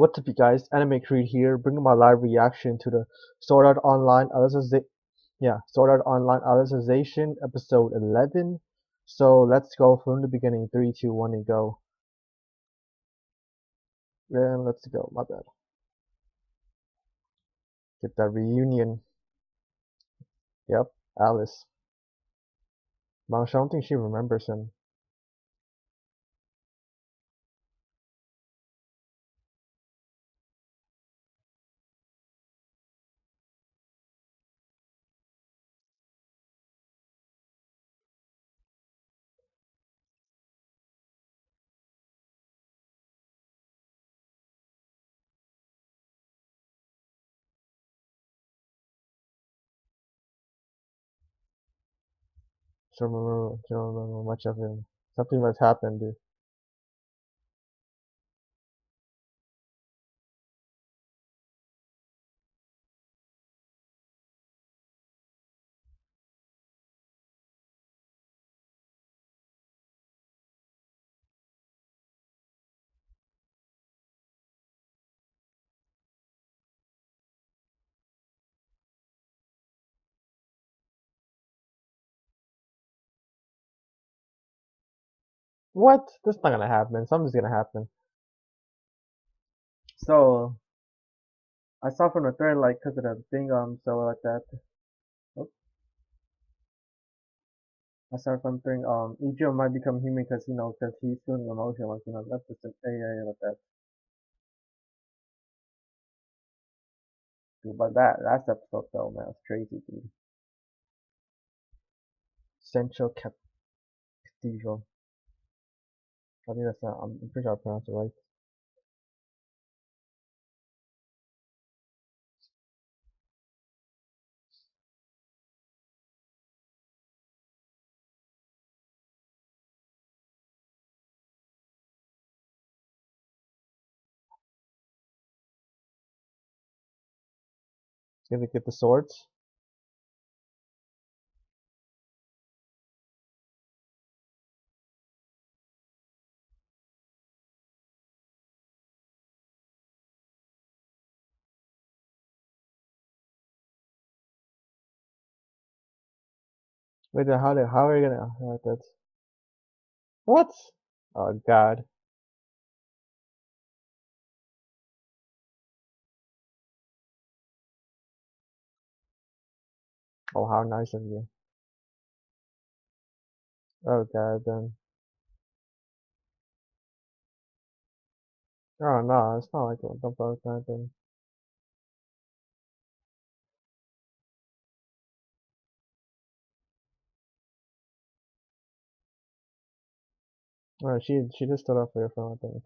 What's up you guys, Anime Creed here, bringing my live reaction to the Sword Art Online yeah, Sword Art Online Alicization episode 11. So let's go from the beginning, 3, 2, 1 and go. And let's go, my bad. Get that reunion. Yep, Alice. Mom, I don't think she remembers him. Remember, don't remember much of him. Something must happen, dude. What? That's not gonna happen. Something's gonna happen. So, I saw from the thread, like, cause of the thing, um, so like that. Oops. I saw from thing, um, Ichigo might become human because, you know, because he's feeling emotion, like, you know, that's just an AA like that. Dude, but that, last episode though, man, it's crazy, dude. Central Cathedral. I think that's not, I'm pretty sure I pronounced it right. Gonna get the swords. Wait, how did, how are you gonna, uh, that's, what? Oh god. Oh, how nice of you. Oh god, then. Oh no, it's not like the boat kind Oh, she she just stood up for your phone, I think.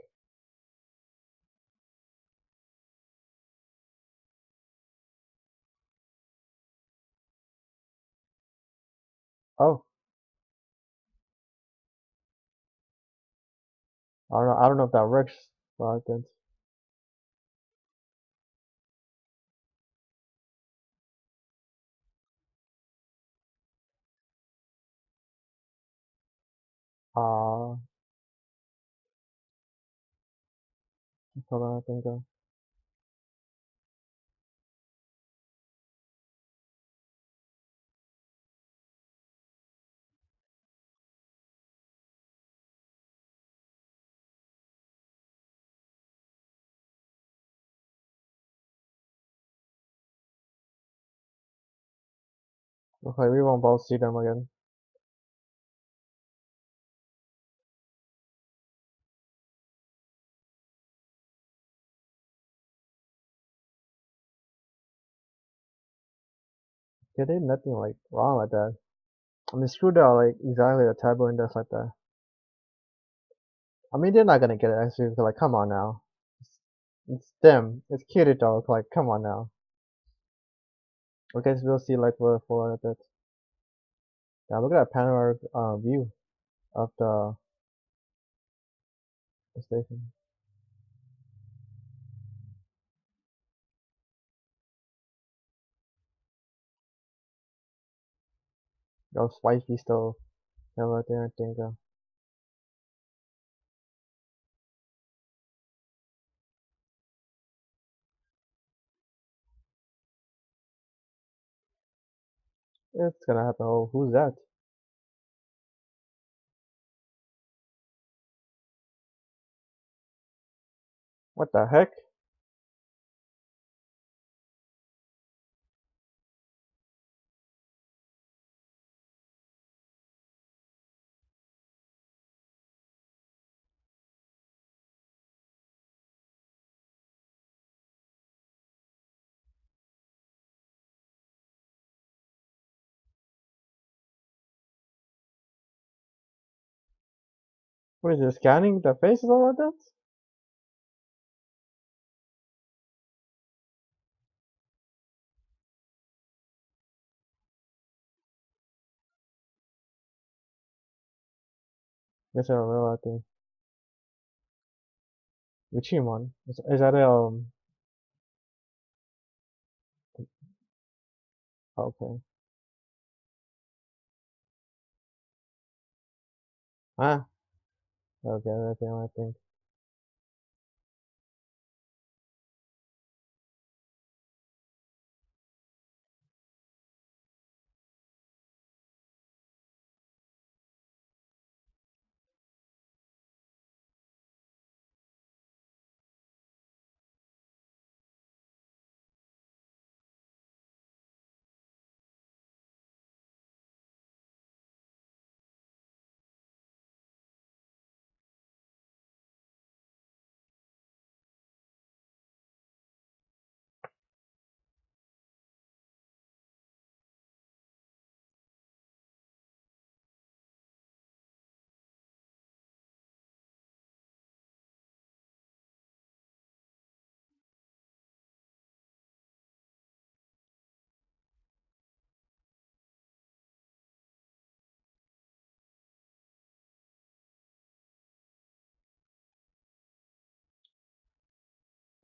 Oh. I don't know, I don't know if that works, but I did. Uh, hold on, I think, uh, okay, we won't both see them again. Yeah, did nothing like wrong with that. I mean, screw out like exactly the taboo and stuff like that. I mean, they're not gonna get it actually. because, Like, come on now. It's, it's them. It's Kirito. Like, come on now. I guess we'll see like for for a bit. Yeah, look at that panoramic uh, view of the station. Your wife is the Everton Tinker. It's gonna happen. Oh, who's that? What the heck? Is it, scanning the faces or that? Yes, I will, I think. Richimon. Is, is that a, um, okay. Ah, okay, okay, I think.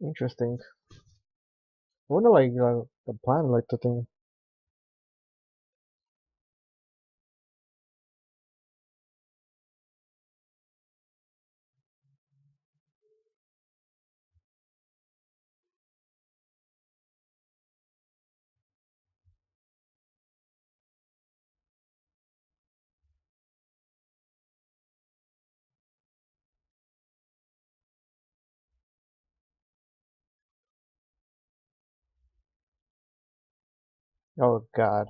Interesting. I wonder, like, uh, the plan, like, the thing. Oh, God.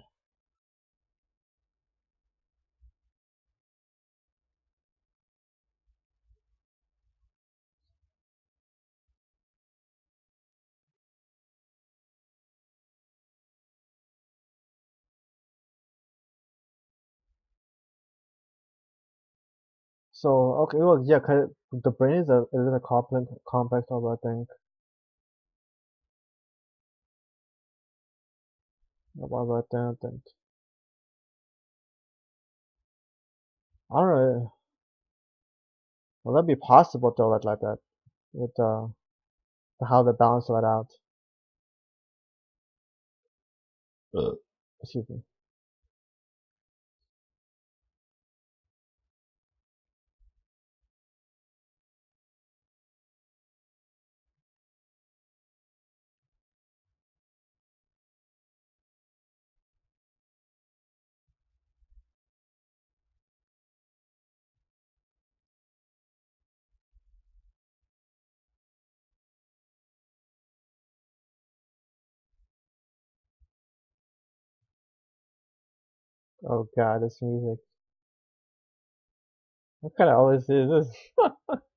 So, okay, well, yeah, 'cause the brain is a, is a complex, complex of, I think. What about that? And I don't know. Will that be possible to let like that? With, uh, how they balance that out? Uh. Excuse me. Oh god, this music. What kind of always is this?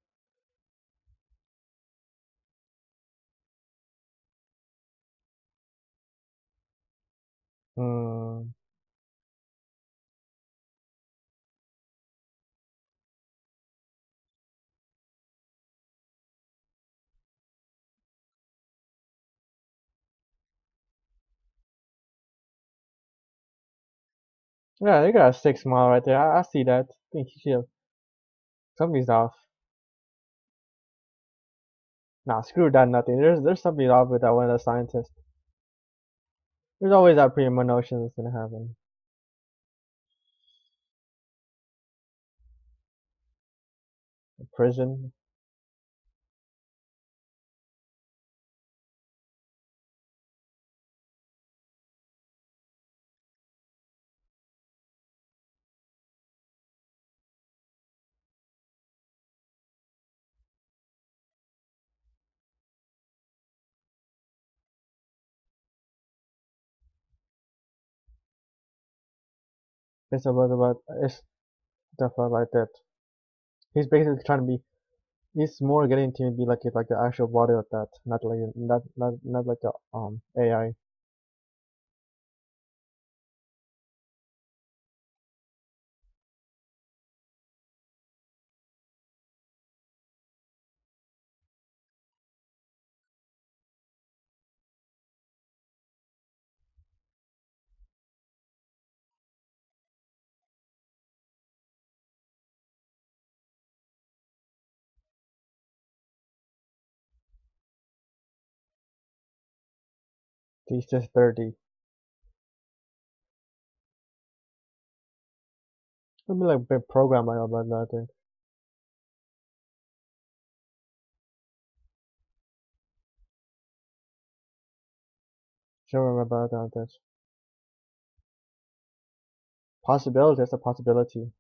Yeah, they got a sick smile right there. I, I see that. I think you should. Something's off. Nah, screw that nothing. There's there's something off with that one of the scientists. There's always that premonition that's gonna happen. A Prison. It's about about it's stuff like that. He's basically trying to be. He's more getting to be like like the actual body of that, not like not not not like a um AI. He's just thirty. It'll like a big program like about think. Sure about that. Possibility. That's a possibility.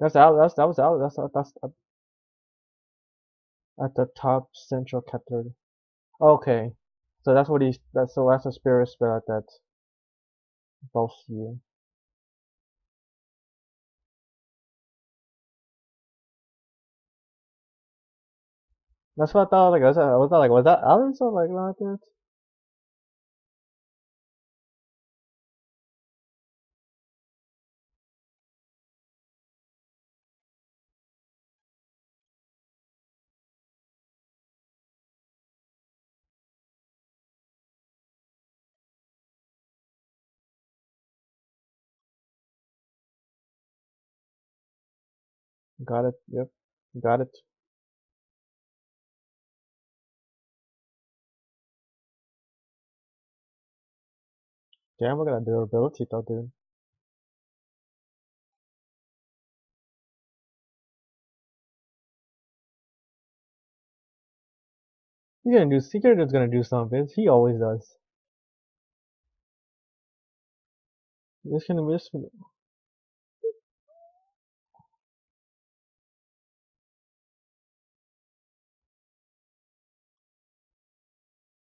That's out. That's that was out. That's that's at, at the top central category. Okay, so that's what he. That's so that's a spirit spell that both you. That's what I thought. Like I was that was like was that Alice or like like that? Got it. Yep. Got it. Damn, look at that durability though, dude. He's gonna do. Secret is gonna do something. He always does. This gonna be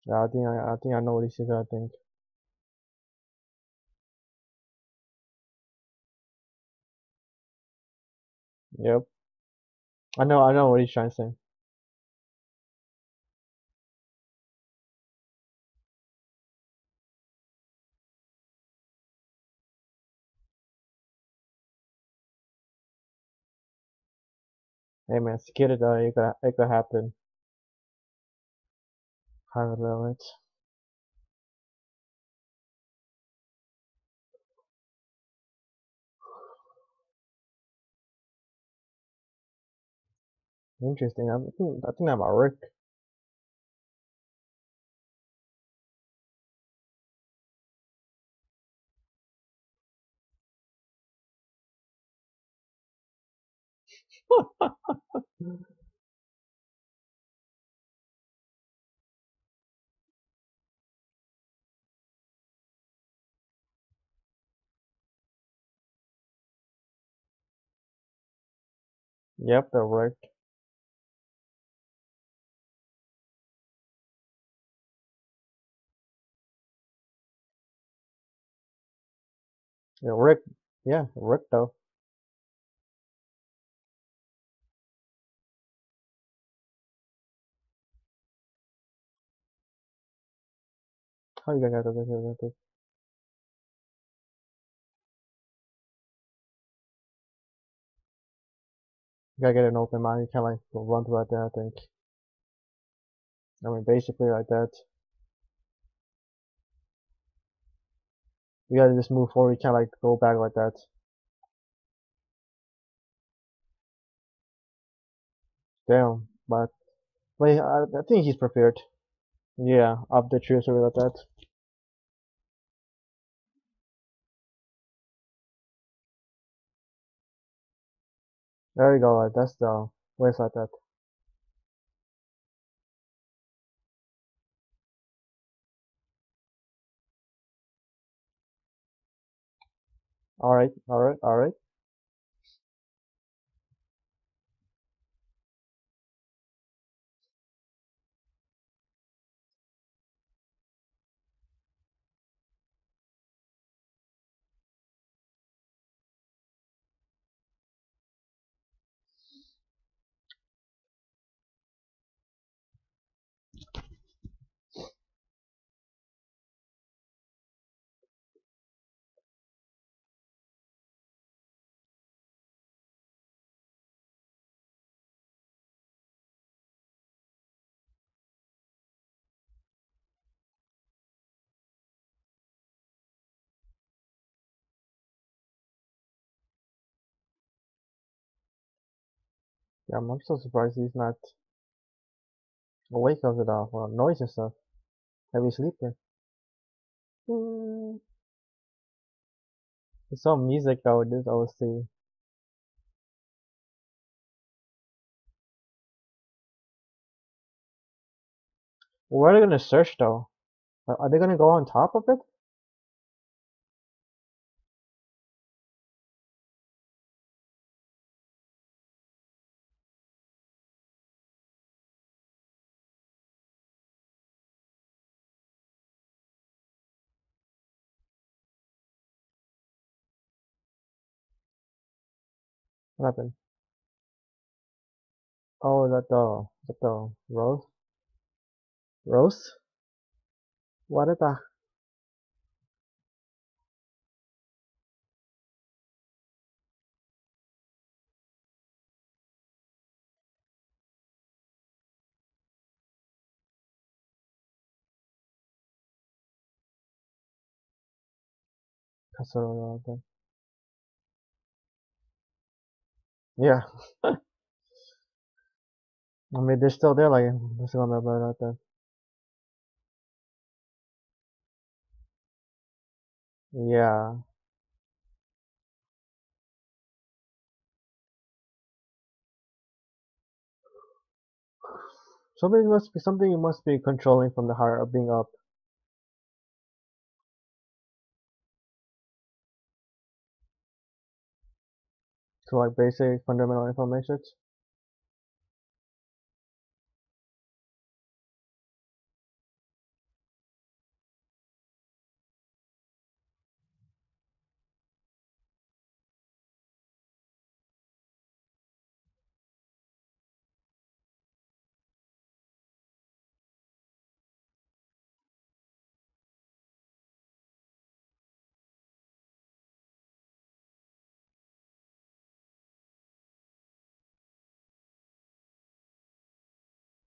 Yeah, I think I, I think I know what he's gonna think. Yep. I know. I know what he's trying to say. Hey man, security though, it could it could happen. Private limit. Interesting. I think I think I'm a Rick. Yep, the Rick. Yeah, Rick. Yeah, Rick though. How you gonna get this? You gotta get an open mind. You can't like run through right there. I think. I mean, basically like that. You gotta just move forward. You can't like go back like that. Damn, but wait, I, I think he's prepared. Yeah, up the tree or like that. There you go, that's the waist like that. Alright, alright, alright. Yeah, I'm, so surprised he's not awake of it all. Well, noise and stuff. Heavy sleeper. Mm. There's some music though, this OC. Where are they gonna search though? Are, are they gonna go on top of it? What happened? Oh, that the, that the rose? Rose? What is that? Yeah. I mean, they're still there, like, they're still on the bird out. Yeah. Something must be, something you must be controlling from the heart of being up. To like basic fundamental information.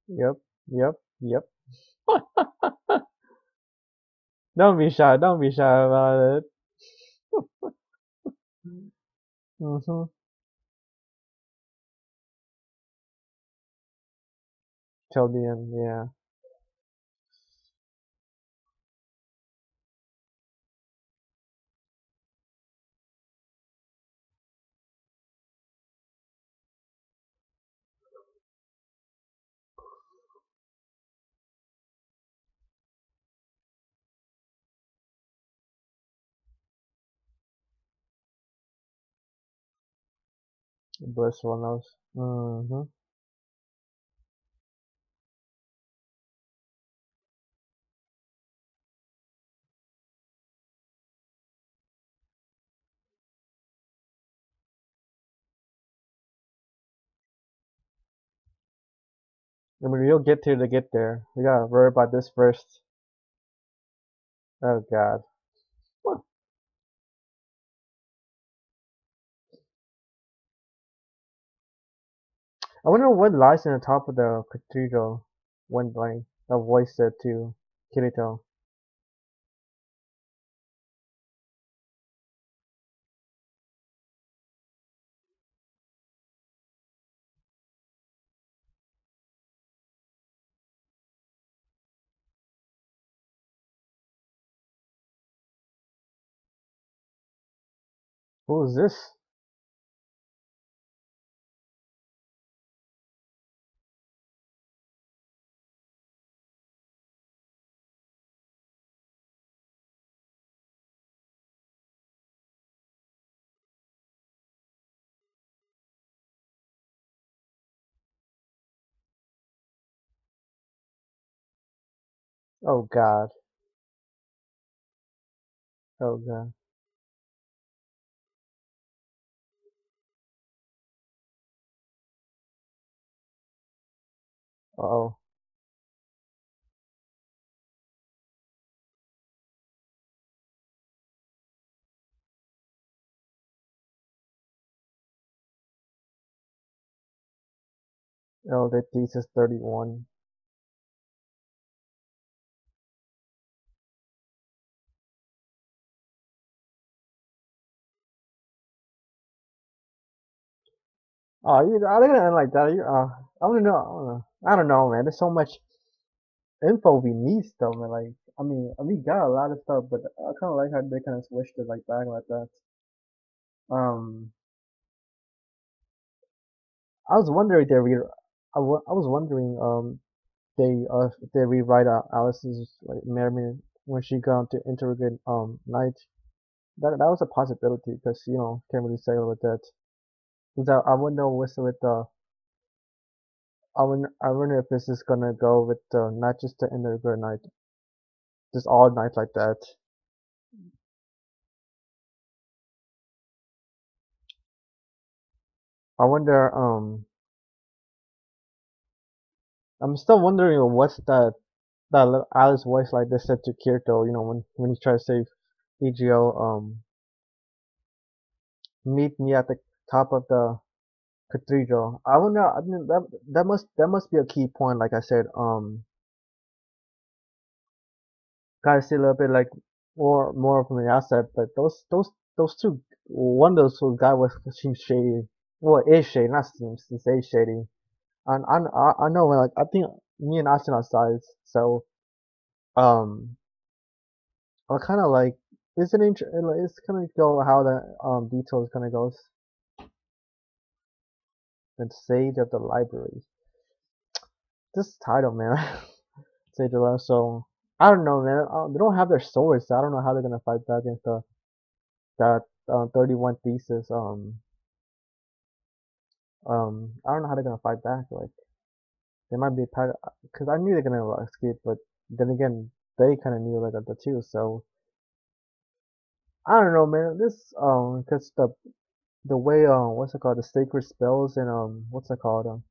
Yep, yep, yep. don't be shy, don't be shy about it. mm-hmm. Till the end, yeah. Knows. Mm-hmm. I mean, you'll get to to get there. We gotta worry about this first. Oh god. Wonder what lies in the top of the cathedral when like a voice said to Kirito. Who is this? Oh god. Oh god. Uh oh. Oh, the thesis 31. Oh, you, are they gonna like that? You, uh, I. I don't know. I don't know, man. There's so much info we need still, man. Like, I mean, we got a lot of stuff, but I kind of like how they kind of switched it like back like that. Um, I was wondering if they re I, was wondering um they uh if they rewrite uh, Alice's like memory when she got to Integrity um Knight. That that was a possibility because you know can't really say with that. Because I know what's with the I wonder I wonder if this is gonna go with uh, not just the Integrity Knight, just all night like that. I wonder um I'm still wondering what's that that little Alice voice like they said to Kirito, you know, when when he tried to save Eugeo, um, meet me at the top of the cathedral. I wonder. I mean, that that must that must be a key point. Like I said, um, gotta see a little bit like more more from the outside. But those those those two, one of those guy was seems shady. Well, is shady, not seems. It's is shady. And I I I know like I think me and Austin are sides, so um. I kind of like it's an int- it's kind of go how the um details kind of goes. And Sage of the Library. This title, man. Sage of the So I don't know, man. Uh, they don't have their swords, so I don't know how they're gonna fight back against the that uh, 31 thesis. Um, um, I don't know how they're gonna fight back. Like they might be because I knew they're gonna escape, but then again, they kind of knew like the two. So I don't know, man. This um, cause the the way um, what's it called, the sacred spells and um, what's it called um,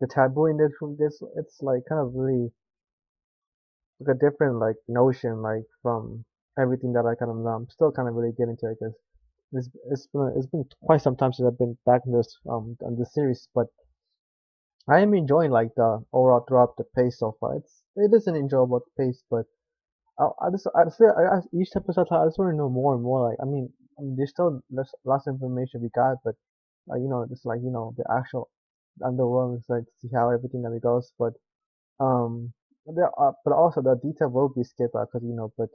the taboo in this this it's like kind of really like a different like notion like from everything that I kind of. I'm still kind of really getting into it because it's it's been it's been quite some time since I've been back in this um on this series, but I am enjoying like the overall throughout the pace so far. It's it is an enjoyable pace, but I, I just I feel I, each episode I just want to know more and more. Like I mean, I mean there's still less, information we got, but uh, you know just like you know the actual underworld is like see how everything that it goes. But um, there are, but also the detail will be skipped because you know. But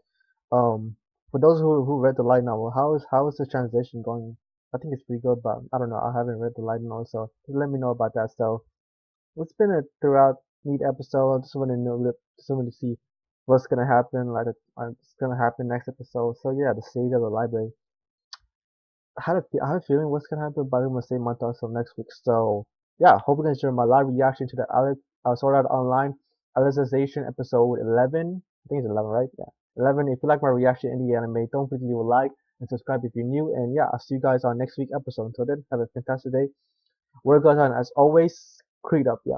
um, for those who who read the light novel, how is how is the transition going? I think it's pretty good, but I don't know. I haven't read the light novel, so let me know about that. So it's been a throughout neat episode. I just want to know, just want to see what's gonna happen, like it's gonna happen next episode. So yeah, the state of the library. I had a, I have a feeling what's gonna happen, but I'm gonna say my thoughts on next week. So yeah, hope you guys enjoyed my live reaction to the Alex uh, Sword Art Online Alicization episode 11. I think it's 11, right? Yeah, 11. If you like my reaction in the anime, don't forget to leave a like and subscribe if you're new. And yeah, I'll see you guys on next week episode. Until then, have a fantastic day. Work on as always. Creed up, yeah.